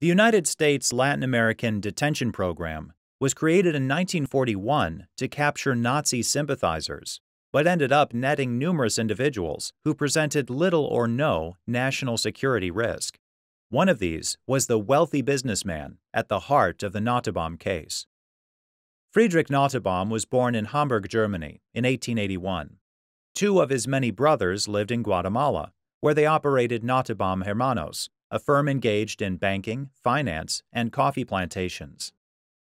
The United States Latin American Detention Program was created in 1941 to capture Nazi sympathizers, but ended up netting numerous individuals who presented little or no national security risk. One of these was the wealthy businessman at the heart of the Nottebohm case. Friedrich Nottebohm was born in Hamburg, Germany, in 1881. Two of his many brothers lived in Guatemala, where they operated Nottebohm Hermanos, a firm engaged in banking, finance, and coffee plantations.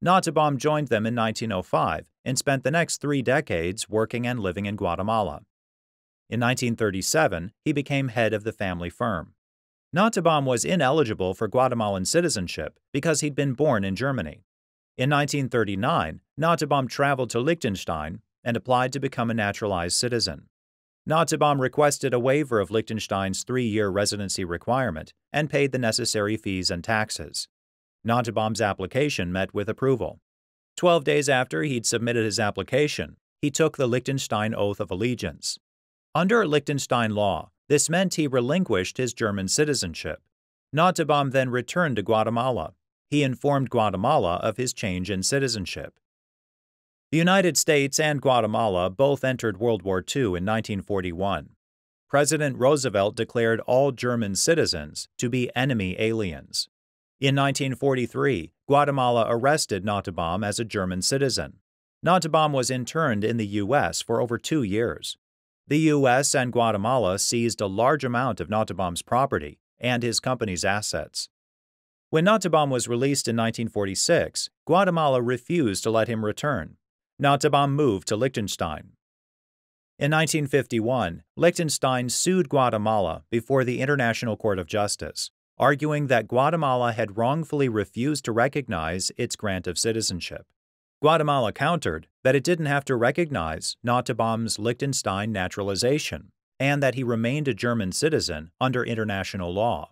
Nottebohm joined them in 1905 and spent the next three decades working and living in Guatemala. In 1937, he became head of the family firm. Nottebohm was ineligible for Guatemalan citizenship because he'd been born in Germany. In 1939, Nottebohm traveled to Liechtenstein and applied to become a naturalized citizen. Nottebohm requested a waiver of Liechtenstein's three-year residency requirement and paid the necessary fees and taxes. Nottebohm's application met with approval. Twelve days after he'd submitted his application, he took the Liechtenstein Oath of Allegiance. Under Liechtenstein law, this meant he relinquished his German citizenship. Nottebohm then returned to Guatemala. He informed Guatemala of his change in citizenship. The United States and Guatemala both entered World War II in 1941. President Roosevelt declared all German citizens to be enemy aliens. In 1943, Guatemala arrested Nottebohm as a German citizen. Nottebohm was interned in the U.S. for over two years. The U.S. and Guatemala seized a large amount of Nottebohm's property and his company's assets. When Nottebohm was released in 1946, Guatemala refused to let him return. Nottebohm moved to Liechtenstein. In 1951, Liechtenstein sued Guatemala before the International Court of Justice, arguing that Guatemala had wrongfully refused to recognize its grant of citizenship. Guatemala countered that it didn't have to recognize Nottebohm's Liechtenstein naturalization and that he remained a German citizen under international law.